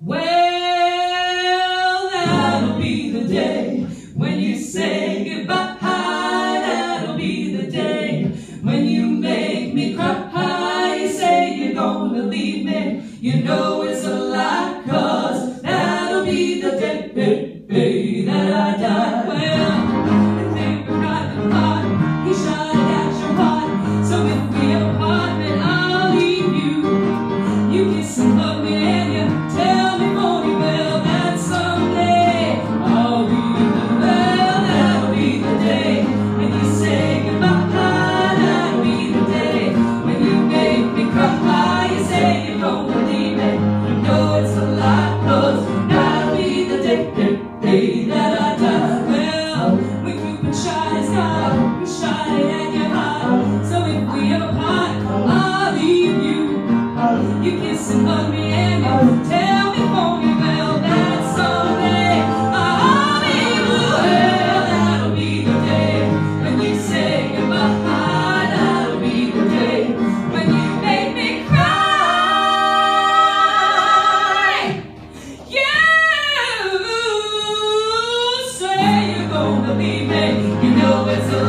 Well, that'll be the day when you say goodbye. That'll be the day when you make me cry. You say you're gonna leave me. You know it's a lie, cause that'll be the day, that I die. Well, You. believe me, you know it's a